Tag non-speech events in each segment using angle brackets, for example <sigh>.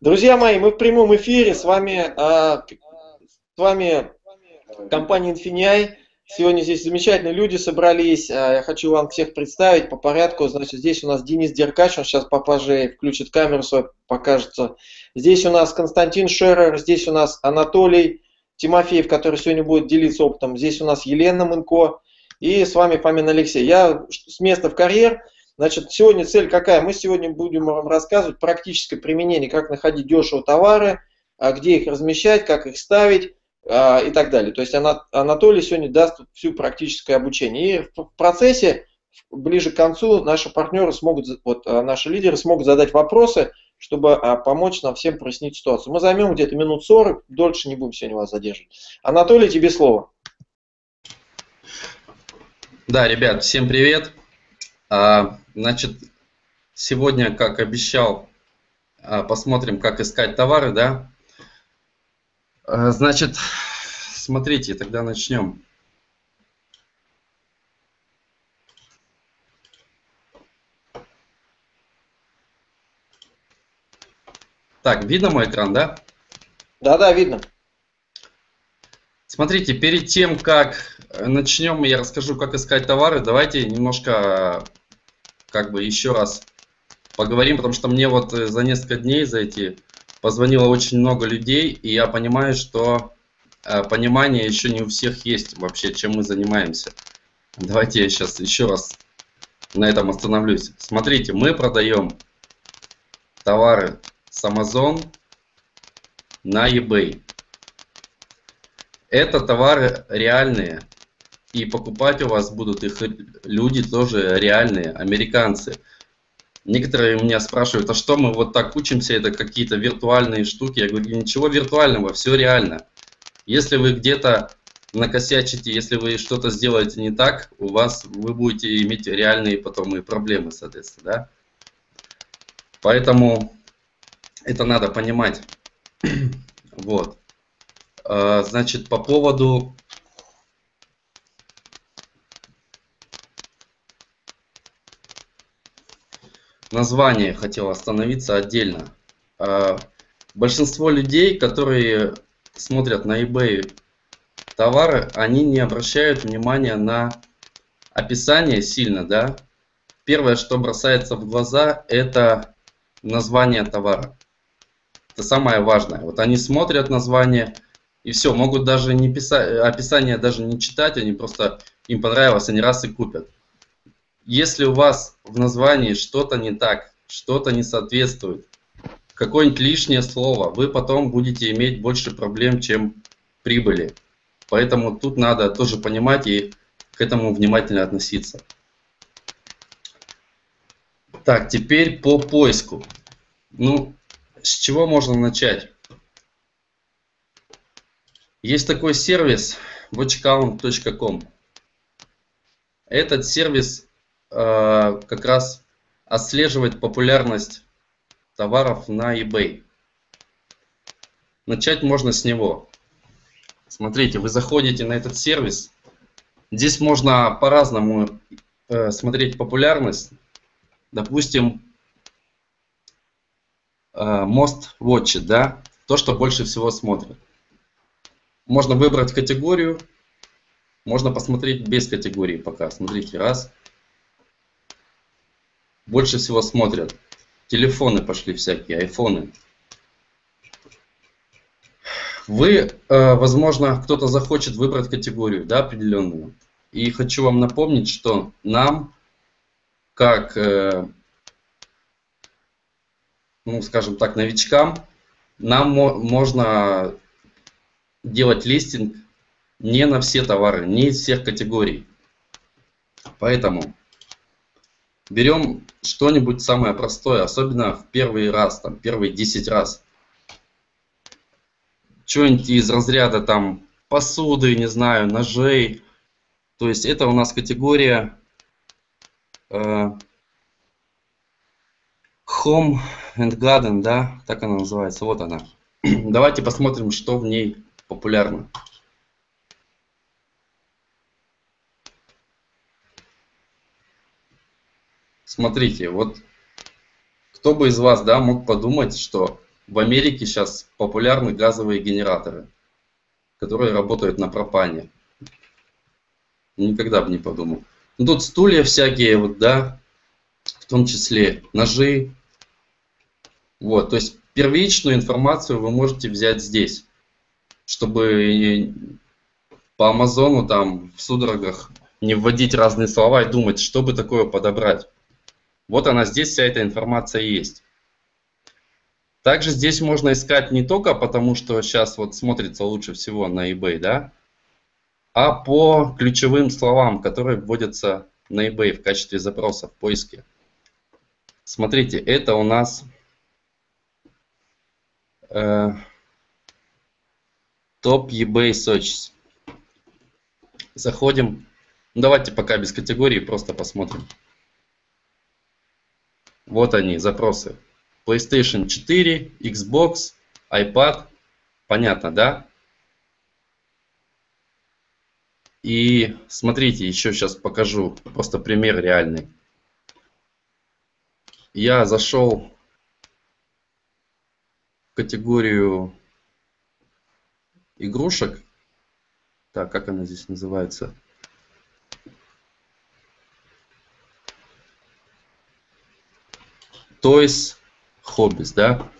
Друзья мои, мы в прямом эфире, с вами, а, с вами компания Infineon. Сегодня здесь замечательные люди собрались. А, я хочу вам всех представить по порядку. Значит, здесь у нас Денис Деркач, он сейчас попозже включит камеру свою, покажется. Здесь у нас Константин Шерер, здесь у нас Анатолий Тимофеев, который сегодня будет делиться опытом. Здесь у нас Елена Мынко и с вами Фомин Алексей. Я с места в карьер. Значит, сегодня цель какая? Мы сегодня будем вам рассказывать практическое применение, как находить дешево товары, а где их размещать, как их ставить а, и так далее. То есть Анатолий сегодня даст всю практическое обучение. И в процессе, ближе к концу, наши партнеры смогут, вот а, наши лидеры смогут задать вопросы, чтобы помочь нам всем прояснить ситуацию. Мы займем где-то минут 40, дольше не будем сегодня вас задерживать. Анатолий, тебе слово. Да, ребят, всем привет. А, значит, сегодня, как обещал, а, посмотрим, как искать товары, да. А, значит, смотрите, тогда начнем. Так, видно мой экран, да? Да, да, видно. Смотрите, перед тем, как начнем, я расскажу, как искать товары. Давайте немножко, как бы, еще раз поговорим, потому что мне вот э, за несколько дней, за эти, позвонило очень много людей, и я понимаю, что э, понимание еще не у всех есть вообще, чем мы занимаемся. Давайте я сейчас еще раз на этом остановлюсь. Смотрите, мы продаем товары с Amazon на eBay. Это товары реальные. И покупать у вас будут их люди тоже реальные, американцы. Некоторые меня спрашивают, а что мы вот так учимся, это какие-то виртуальные штуки. Я говорю, ничего виртуального, все реально. Если вы где-то накосячите, если вы что-то сделаете не так, у вас вы будете иметь реальные потом и проблемы, соответственно, да. Поэтому это надо понимать. <clears throat> вот. А, значит, по поводу названия хотел остановиться отдельно. А, большинство людей, которые смотрят на eBay товары, они не обращают внимания на описание сильно, да. Первое, что бросается в глаза, это название товара. Это самое важное. Вот они смотрят название, и все, могут даже не писать, описание даже не читать, они просто, им понравилось, они раз и купят. Если у вас в названии что-то не так, что-то не соответствует, какое-нибудь лишнее слово, вы потом будете иметь больше проблем, чем прибыли. Поэтому тут надо тоже понимать и к этому внимательно относиться. Так, теперь по поиску. Ну, с чего можно начать? Есть такой сервис watchcount.com. Этот сервис как раз отслеживает популярность товаров на eBay. Начать можно с него. Смотрите, вы заходите на этот сервис. Здесь можно по-разному э, смотреть популярность. Допустим, э, Most Watch, да, то, что больше всего смотрят. Можно выбрать категорию, можно посмотреть без категории пока. Смотрите, раз. Больше всего смотрят. Телефоны пошли всякие, айфоны. Вы, э, возможно, кто-то захочет выбрать категорию, да, определенную. И хочу вам напомнить, что нам, как, э, ну, скажем так, новичкам, нам можно делать листинг не на все товары, не из всех категорий. Поэтому берем что-нибудь самое простое, особенно в первый раз, там, первые 10 раз. Что-нибудь из разряда там посуды, не знаю, ножей. То есть это у нас категория э, Home and Garden, да, так она называется, вот она. <clears throat> Давайте посмотрим, что в ней популярно. Смотрите, вот кто бы из вас да, мог подумать, что в Америке сейчас популярны газовые генераторы, которые работают на пропане. Никогда бы не подумал. Ну, тут стулья всякие, вот, да, в том числе ножи. Вот, то есть первичную информацию вы можете взять здесь, чтобы по Амазону там в судорогах не вводить разные слова и думать, что бы такое подобрать. Вот она здесь, вся эта информация есть. Также здесь можно искать не только потому, что сейчас вот смотрится лучше всего на eBay, да, а по ключевым словам, которые вводятся на eBay в качестве запроса в поиске. Смотрите, это у нас э, топ eBay searches. Заходим. Ну, давайте пока без категории, просто посмотрим. Вот они, запросы. PlayStation 4, Xbox, iPad. Понятно, да? И смотрите, еще сейчас покажу просто пример реальный. Я зашел в категорию игрушек. Так, как она здесь называется? Toys Hobbies, да?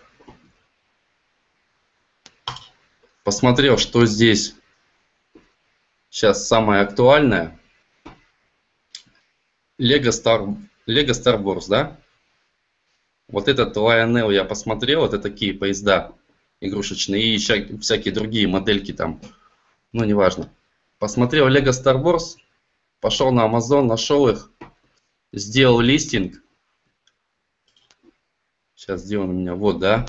Посмотрел, что здесь сейчас самое актуальное. Lego Star, Lego Star Wars, да? Вот этот Lionel я посмотрел, это такие поезда игрушечные и всякие другие модельки там, ну неважно. Посмотрел Lego Star Wars, пошел на Amazon, нашел их, сделал листинг. Сейчас где он у меня? Вот, да.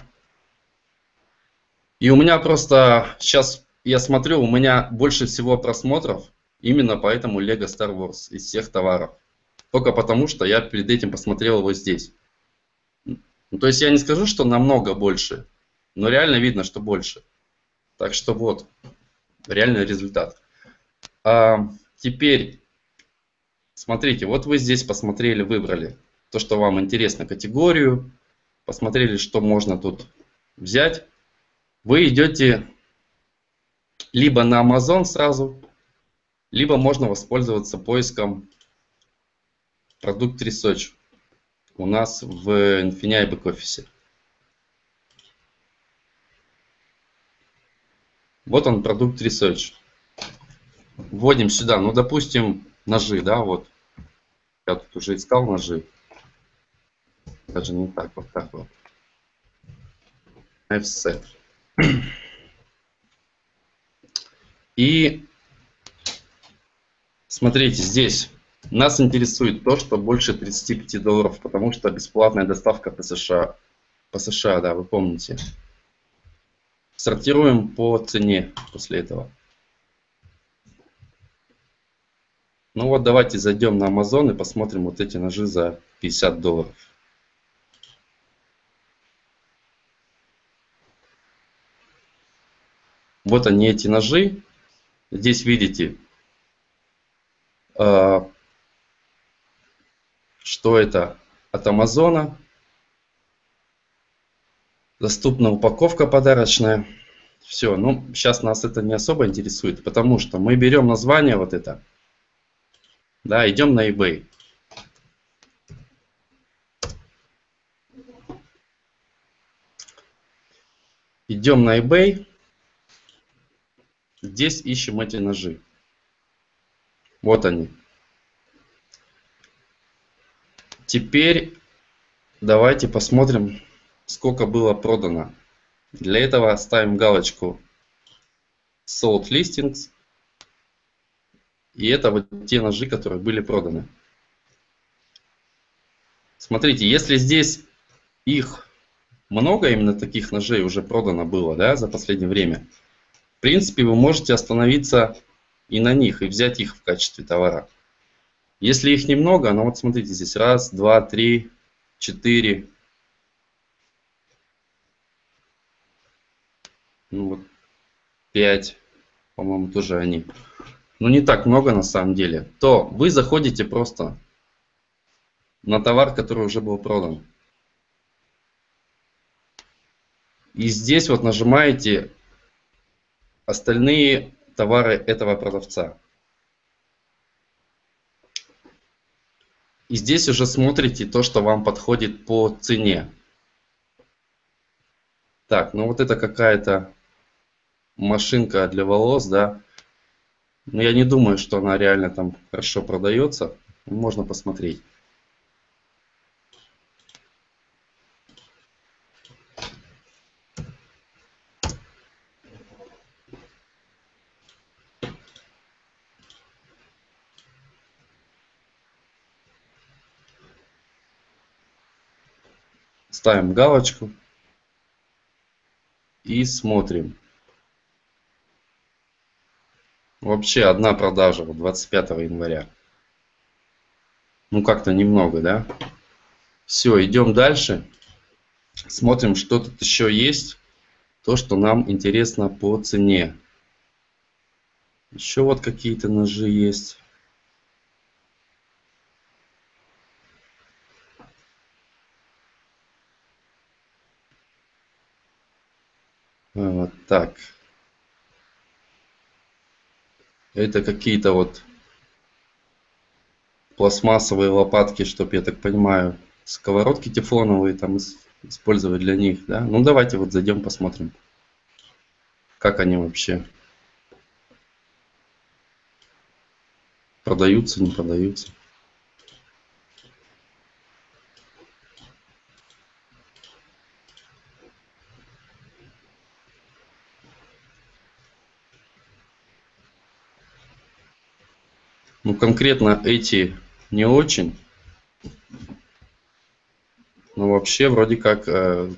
И у меня просто сейчас я смотрю, у меня больше всего просмотров именно по этому Lego Star Wars из всех товаров. Только потому, что я перед этим посмотрел его здесь. Ну, то есть я не скажу, что намного больше, но реально видно, что больше. Так что вот, реальный результат. А, теперь, смотрите, вот вы здесь посмотрели, выбрали то, что вам интересно, категорию, посмотрели, что можно тут взять. Вы идете либо на Amazon сразу, либо можно воспользоваться поиском продукт Research у нас в Infinia Backoffice. Вот он, продукт Research. Вводим сюда, ну, допустим, ножи, да, вот. Я тут уже искал ножи. Даже не так, вот так вот. Offset. И смотрите, здесь нас интересует то, что больше 35 долларов, потому что бесплатная доставка по США. По США, да, вы помните. Сортируем по цене после этого. Ну вот давайте зайдем на Amazon и посмотрим вот эти ножи за 50 долларов. Вот они эти ножи. Здесь видите, а, что это от Амазона. Доступна упаковка подарочная. Все, ну сейчас нас это не особо интересует, потому что мы берем название вот это, да, идем на eBay. Идем на eBay. Здесь ищем эти ножи. Вот они. Теперь давайте посмотрим, сколько было продано. Для этого ставим галочку Sold Listings. И это вот те ножи, которые были проданы. Смотрите, если здесь их много, именно таких ножей уже продано было да, за последнее время, принципе, вы можете остановиться и на них, и взять их в качестве товара. Если их немного, ну вот смотрите, здесь раз, два, три, четыре. Ну вот, пять, по-моему, тоже они. Ну не так много на самом деле. То вы заходите просто на товар, который уже был продан. И здесь вот нажимаете остальные товары этого продавца. И здесь уже смотрите то, что вам подходит по цене. Так, ну вот это какая-то машинка для волос, да. Но я не думаю, что она реально там хорошо продается. Можно посмотреть. Ставим галочку и смотрим. Вообще одна продажа вот 25 января. Ну как-то немного, да? Все, идем дальше. Смотрим, что тут еще есть. То, что нам интересно по цене. Еще вот какие-то ножи есть. Вот так. Это какие-то вот пластмассовые лопатки, чтобы, я так понимаю, сковородки тефлоновые там использовать для них, да? Ну, давайте вот зайдем, посмотрим, как они вообще продаются, не продаются. Ну, конкретно эти не очень. Но вообще вроде как, э,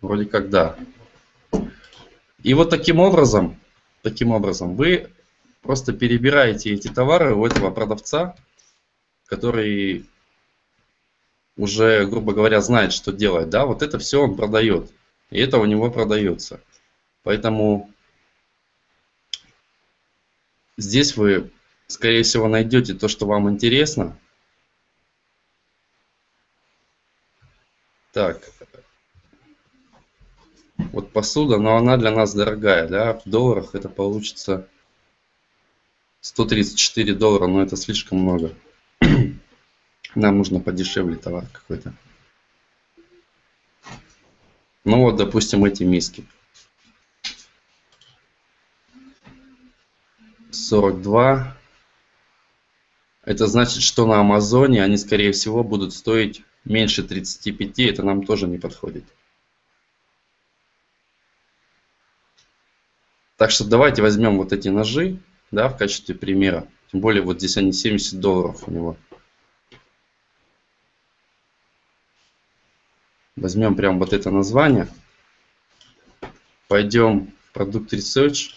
вроде как да. И вот таким образом, таким образом вы просто перебираете эти товары у этого продавца, который уже, грубо говоря, знает, что делать. Да, вот это все он продает. И это у него продается. Поэтому здесь вы скорее всего, найдете то, что вам интересно. Так. Вот посуда, но она для нас дорогая, да, в долларах это получится 134 доллара, но это слишком много. <clears throat> Нам нужно подешевле товар какой-то. Ну вот, допустим, эти миски. 42 это значит, что на Амазоне они, скорее всего, будут стоить меньше 35, это нам тоже не подходит. Так что давайте возьмем вот эти ножи, да, в качестве примера. Тем более вот здесь они 70 долларов у него. Возьмем прям вот это название. Пойдем в продукт Research.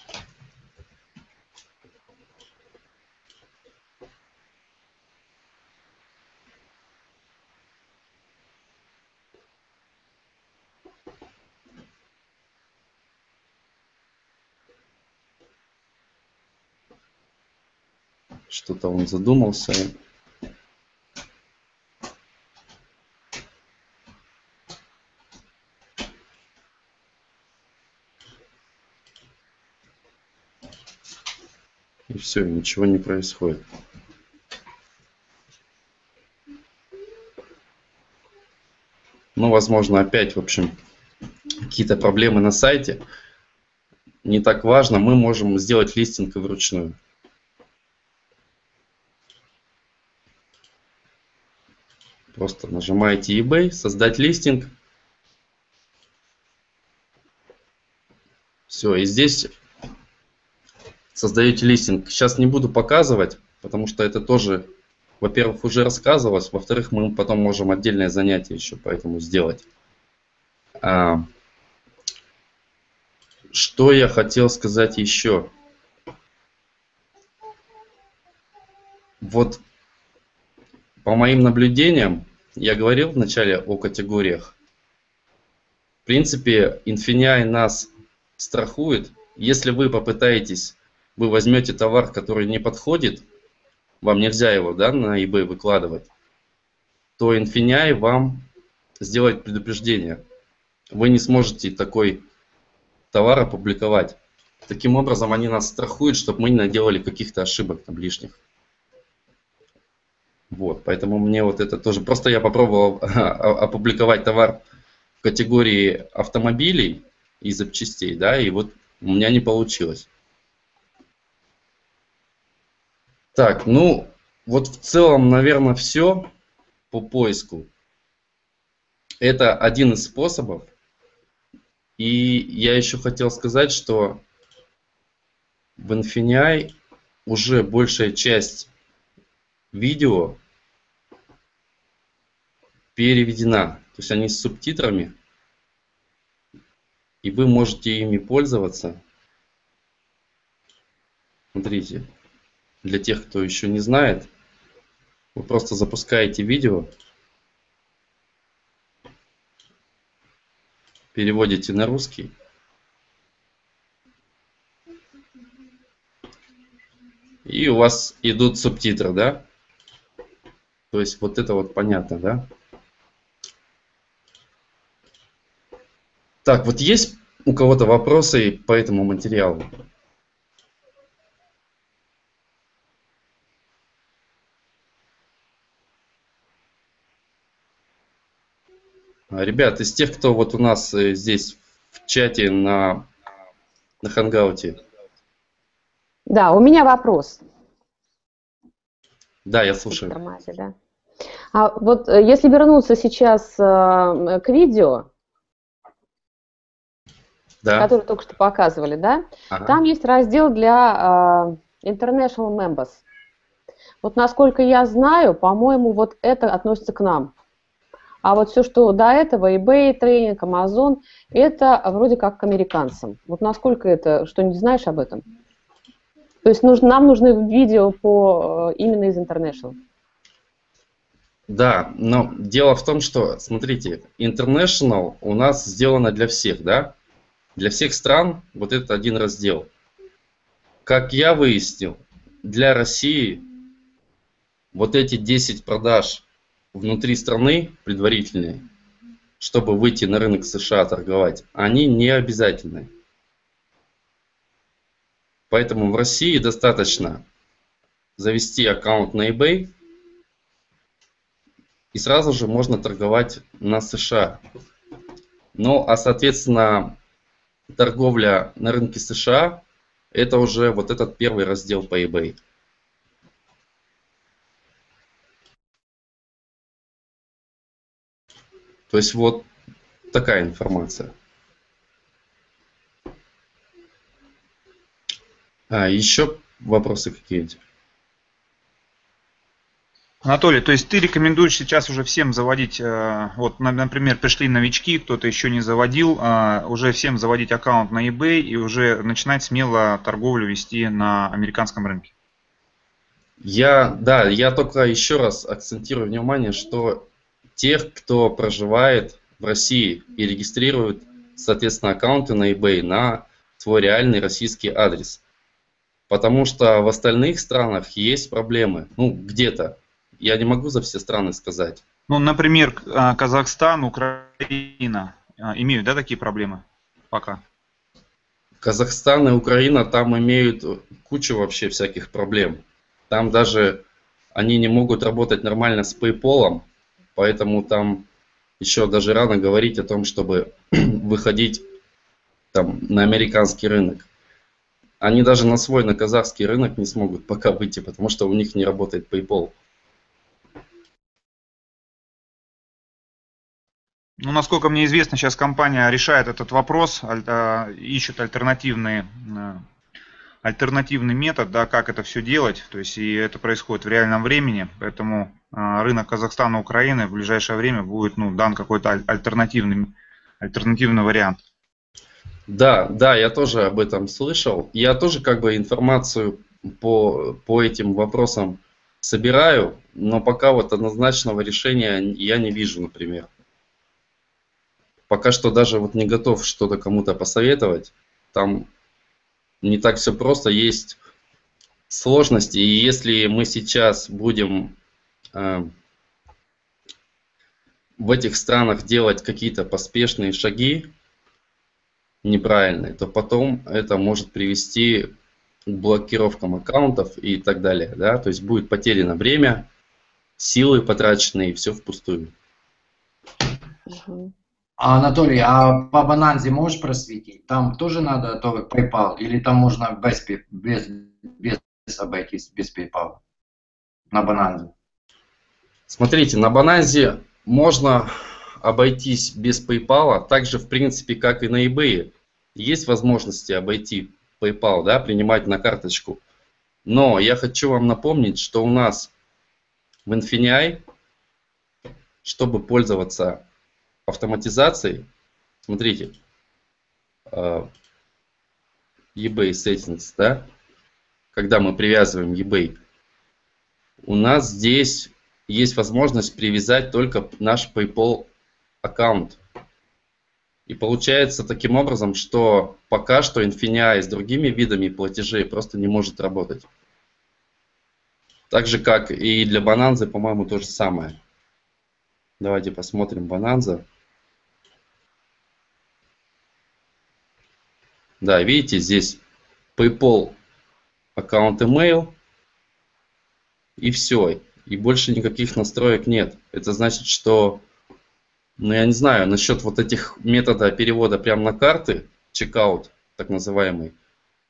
Что-то он задумался. И все, ничего не происходит. Ну, возможно, опять, в общем, какие-то проблемы на сайте. Не так важно, мы можем сделать листинг вручную. Просто нажимаете eBay, создать листинг. Все, и здесь создаете листинг. Сейчас не буду показывать, потому что это тоже, во-первых, уже рассказывалось, во-вторых, мы потом можем отдельное занятие еще поэтому сделать. А, что я хотел сказать еще? Вот по моим наблюдениям, я говорил вначале о категориях. В принципе, Infineon нас страхует. Если вы попытаетесь, вы возьмете товар, который не подходит, вам нельзя его да, на eBay выкладывать, то Infineon вам сделает предупреждение. вы не сможете такой товар опубликовать. Таким образом, они нас страхуют, чтобы мы не наделали каких-то ошибок там лишних. Вот, поэтому мне вот это тоже... Просто я попробовал <laughs> опубликовать товар в категории автомобилей и запчастей, да, и вот у меня не получилось. Так, ну, вот в целом, наверное, все по поиску. Это один из способов. И я еще хотел сказать, что в Infinii уже большая часть видео переведена. То есть они с субтитрами. И вы можете ими пользоваться. Смотрите, для тех, кто еще не знает, вы просто запускаете видео, переводите на русский, и у вас идут субтитры, да? То есть вот это вот понятно, да? Так, вот есть у кого-то вопросы по этому материалу? А, ребят, из тех, кто вот у нас э, здесь в чате на, на хангауте. Да, у меня вопрос. Да, я слушаю. Формате, да. А вот э, если вернуться сейчас э, к видео, да. который только что показывали, да, ага. там есть раздел для International Members. Вот насколько я знаю, по-моему, вот это относится к нам. А вот все, что до этого, eBay, тренинг, Amazon, это вроде как к американцам. Вот насколько это, что не знаешь об этом? То есть нужно, нам нужны видео по, э, именно из International. Да, но дело в том, что, смотрите, International у нас сделано для всех, да? Для всех стран вот этот один раздел. Как я выяснил, для России вот эти 10 продаж внутри страны предварительные, чтобы выйти на рынок США торговать, они не обязательны. Поэтому в России достаточно завести аккаунт на eBay и сразу же можно торговать на США. Ну, а соответственно, торговля на рынке США это уже вот этот первый раздел по eBay. То есть вот такая информация. А, еще вопросы какие-нибудь? Анатолий, то есть ты рекомендуешь сейчас уже всем заводить, э, вот, например, пришли новички, кто-то еще не заводил, э, уже всем заводить аккаунт на eBay и уже начинать смело торговлю вести на американском рынке? Я, да, я только еще раз акцентирую внимание, что тех, кто проживает в России и регистрирует, соответственно, аккаунты на eBay на свой реальный российский адрес. Потому что в остальных странах есть проблемы. Ну, где-то. Я не могу за все страны сказать. Ну, например, а, Казахстан, Украина а, имеют, да, такие проблемы пока? Казахстан и Украина там имеют кучу вообще всяких проблем. Там даже они не могут работать нормально с PayPal, Поэтому там еще даже рано говорить о том, чтобы <clears throat> выходить там, на американский рынок. Они даже на свой, на казахский рынок не смогут пока выйти, потому что у них не работает PayPal. Ну, насколько мне известно, сейчас компания решает этот вопрос, а, ищет альтернативные э, альтернативный метод, да, как это все делать, то есть и это происходит в реальном времени, поэтому э, рынок Казахстана, Украины в ближайшее время будет ну, дан какой-то альтернативный, альтернативный вариант. Да, да, я тоже об этом слышал. Я тоже как бы информацию по, по этим вопросам собираю, но пока вот однозначного решения я не вижу, например. Пока что даже вот не готов что-то кому-то посоветовать. Там не так все просто, есть сложности. И если мы сейчас будем э, в этих странах делать какие-то поспешные шаги неправильные, то потом это может привести к блокировкам аккаунтов и так далее. Да? То есть будет потеряно время, силы потраченные, и все впустую. А, Анатолий, а по Бананзе можешь просветить? Там тоже надо то PayPal или там можно без, без, без обойтись, без PayPal на Бананзе? Смотрите, на Бананзе можно обойтись без PayPal, так же в принципе, как и на eBay. Есть возможности обойти PayPal, да, принимать на карточку. Но я хочу вам напомнить, что у нас в Infinii, чтобы пользоваться автоматизацией, смотрите, э, eBay settings, да, когда мы привязываем eBay, у нас здесь есть возможность привязать только наш PayPal аккаунт. И получается таким образом, что пока что Infinia с другими видами платежей просто не может работать. Так же, как и для Bonanza, по-моему, то же самое. Давайте посмотрим Bonanza. Да, видите, здесь PayPal аккаунт email и все. И больше никаких настроек нет. Это значит, что ну, я не знаю, насчет вот этих метода перевода прямо на карты, чекаут, так называемый,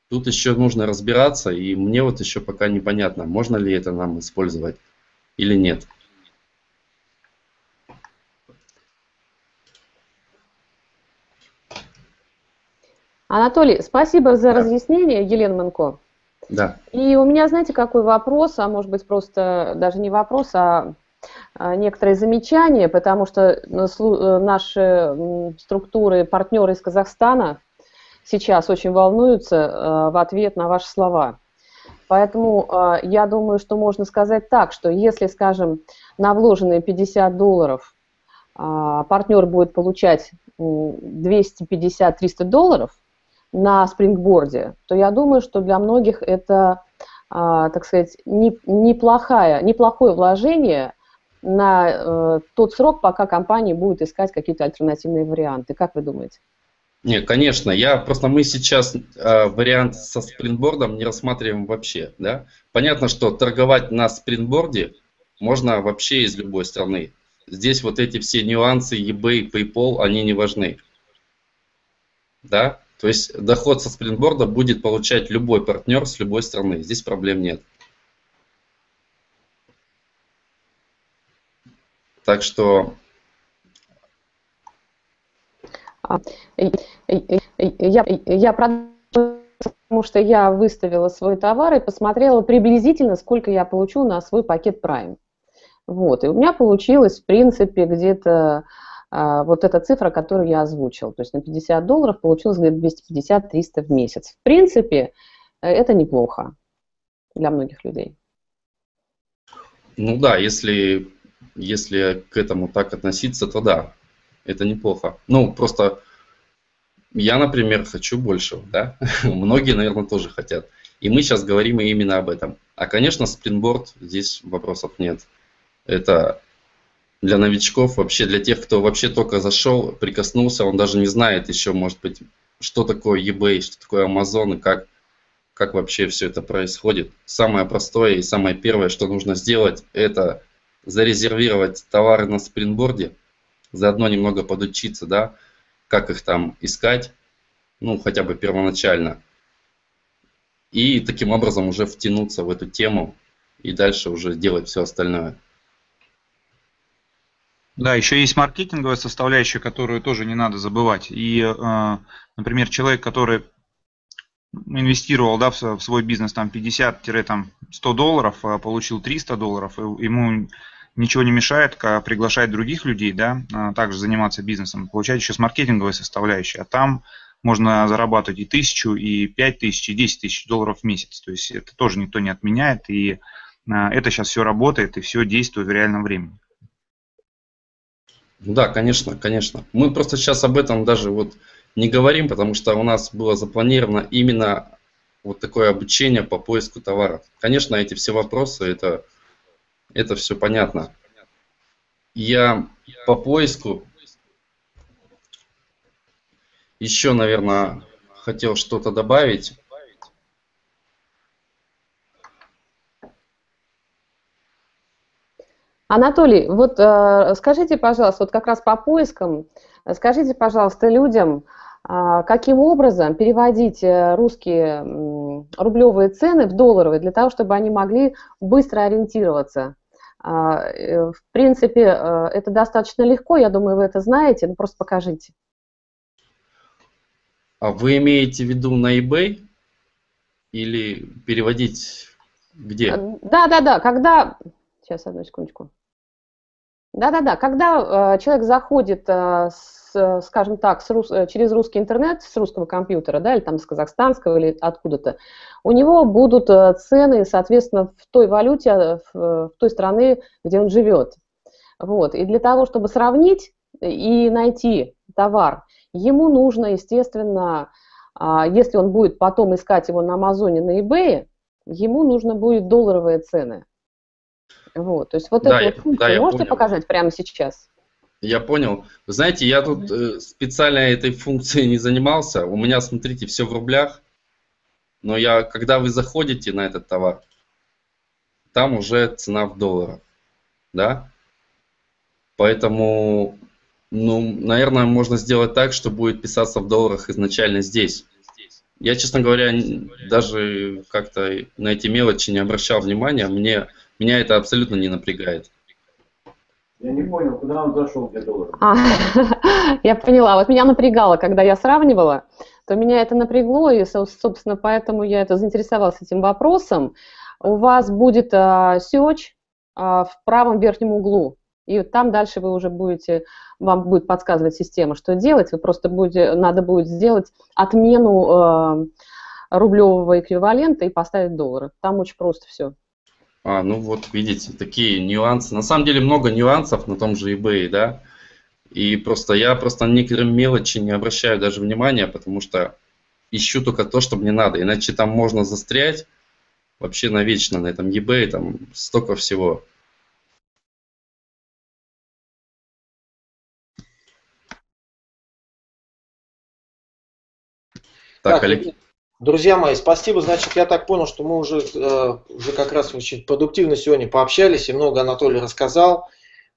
тут еще нужно разбираться, и мне вот еще пока непонятно, можно ли это нам использовать или нет. Анатолий, спасибо за да. разъяснение, Елена Манко. Да. И у меня, знаете, какой вопрос, а может быть просто даже не вопрос, а а, некоторые замечания, потому что э, э, наши структуры, партнеры из Казахстана сейчас очень волнуются э, в ответ на ваши слова. Поэтому я думаю, что можно сказать так, что если, скажем, на вложенные 50 долларов а, партнер будет получать 250-300 долларов на спрингборде, то я думаю, что для многих это, а, так сказать, неплохое, неплохое вложение на э, тот срок, пока компания будет искать какие-то альтернативные варианты. Как вы думаете? Не, конечно, я просто мы сейчас э, вариант со спринтбордом не рассматриваем вообще, да. Понятно, что торговать на спринтборде можно вообще из любой страны. Здесь вот эти все нюансы eBay, PayPal, они не важны, да. То есть доход со спринтборда будет получать любой партнер с любой страны. Здесь проблем нет. Так что... А, я, я потому что я выставила свой товар и посмотрела приблизительно, сколько я получу на свой пакет Prime. Вот, и у меня получилось, в принципе, где-то а, вот эта цифра, которую я озвучил. То есть на 50 долларов получилось где-то 250-300 в месяц. В принципе, это неплохо для многих людей. Ну да, если если к этому так относиться, то да, это неплохо. Ну, просто я, например, хочу большего, да? <laughs> Многие, наверное, тоже хотят. И мы сейчас говорим именно об этом. А, конечно, спринборд, здесь вопросов нет. Это для новичков, вообще для тех, кто вообще только зашел, прикоснулся, он даже не знает еще, может быть, что такое eBay, что такое Amazon и как, как вообще все это происходит. Самое простое и самое первое, что нужно сделать, это зарезервировать товары на спринборде, заодно немного подучиться, да, как их там искать, ну, хотя бы первоначально. И таким образом уже втянуться в эту тему и дальше уже делать все остальное. Да, еще есть маркетинговая составляющая, которую тоже не надо забывать. И, э, например, человек, который инвестировал да, в свой бизнес там 50-100 долларов, а получил 300 долларов, ему ничего не мешает приглашать других людей, да, а, также заниматься бизнесом, получать еще с маркетинговой составляющей, а там можно зарабатывать и тысячу, и пять тысяч, и десять тысяч долларов в месяц. То есть это тоже никто не отменяет, и а, это сейчас все работает, и все действует в реальном времени. Да, конечно, конечно. Мы просто сейчас об этом даже вот не говорим, потому что у нас было запланировано именно вот такое обучение по поиску товаров. Конечно, эти все вопросы, это, это все понятно. я по поиску еще, наверное, хотел что-то добавить. Анатолий, вот э, скажите, пожалуйста, вот как раз по поискам, скажите, пожалуйста, людям, э, каким образом переводить э, русские э, рублевые цены в долларовые для того, чтобы они могли быстро ориентироваться. Э, в принципе, э, это достаточно легко, я думаю, вы это знаете, но просто покажите. А вы имеете в виду на eBay или переводить где? Да, да, да. Когда сейчас одну секундочку. Да-да-да, когда э, человек заходит, э, с, скажем так, с рус, э, через русский интернет, с русского компьютера, да, или там с казахстанского, или откуда-то, у него будут э, цены, соответственно, в той валюте, э, в, в той стране, где он живет. Вот. И для того, чтобы сравнить и найти товар, ему нужно, естественно, э, если он будет потом искать его на Амазоне, на eBay, ему нужно будет долларовые цены. Вот, то есть вот да, эту вот функцию да, можете понял. показать прямо сейчас? Я понял. Вы знаете, я тут э, специально этой функцией не занимался. У меня, смотрите, все в рублях. Но я, когда вы заходите на этот товар, там уже цена в долларах. Да? Поэтому, ну, наверное, можно сделать так, что будет писаться в долларах изначально здесь. Я, честно говоря, даже как-то на эти мелочи не обращал внимания. Мне меня это абсолютно не напрягает. Я не понял, куда он зашел, где доллар? А, <laughs> я поняла. Вот меня напрягало, когда я сравнивала, то меня это напрягло, и, собственно, поэтому я это заинтересовалась этим вопросом. У вас будет uh, search uh, в правом верхнем углу, и там дальше вы уже будете, вам будет подсказывать система, что делать. Вы просто будете, надо будет сделать отмену uh, рублевого эквивалента и поставить доллары. Там очень просто все. А, ну вот, видите, такие нюансы. На самом деле много нюансов на том же eBay, да. И просто я просто на некоторые мелочи не обращаю даже внимания, потому что ищу только то, что мне надо. Иначе там можно застрять вообще навечно на этом eBay, там столько всего. Так, так Олег... Друзья мои, спасибо. Значит, я так понял, что мы уже, э, уже как раз очень продуктивно сегодня пообщались и много Анатолий рассказал.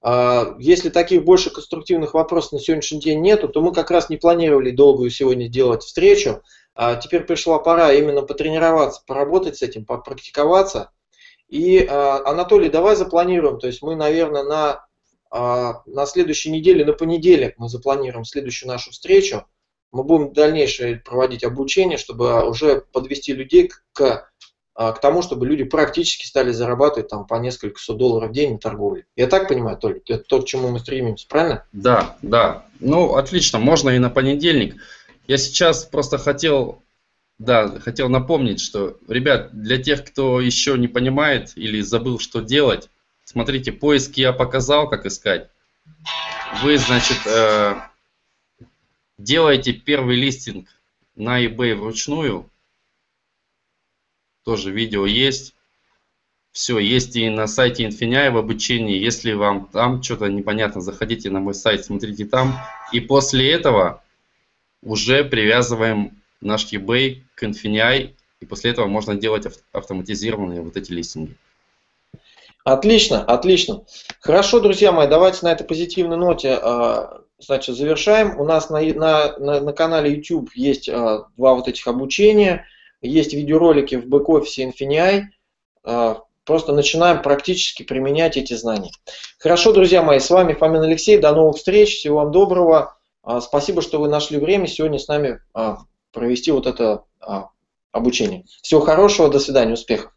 Э, если таких больше конструктивных вопросов на сегодняшний день нету, то мы как раз не планировали долгую сегодня делать встречу. А теперь пришла пора именно потренироваться, поработать с этим, попрактиковаться. И, э, Анатолий, давай запланируем. То есть мы, наверное, на, на следующей неделе, на понедельник мы запланируем следующую нашу встречу мы будем дальнейшее проводить обучение, чтобы уже подвести людей к, а, к тому, чтобы люди практически стали зарабатывать там по несколько сот долларов в день на торговле. Я так понимаю, Толь, это то, к чему мы стремимся, правильно? Да, да. Ну, отлично, можно и на понедельник. Я сейчас просто хотел, да, хотел напомнить, что, ребят, для тех, кто еще не понимает или забыл, что делать, смотрите, поиски я показал, как искать. Вы, значит, э, Делайте первый листинг на eBay вручную. Тоже видео есть. Все, есть и на сайте Infinia в обучении. Если вам там что-то непонятно, заходите на мой сайт, смотрите там. И после этого уже привязываем наш eBay к Infinia. И после этого можно делать автоматизированные вот эти листинги. Отлично, отлично. Хорошо, друзья мои, давайте на этой позитивной ноте а, Значит, завершаем. У нас на, на, на, на канале YouTube есть а, два вот этих обучения. Есть видеоролики в бэк-офисе Infinii. А, просто начинаем практически применять эти знания. Хорошо, друзья мои, с вами Фомин Алексей. До новых встреч. Всего вам доброго. А, спасибо, что вы нашли время сегодня с нами а, провести вот это а, обучение. Всего хорошего. До свидания. Успехов.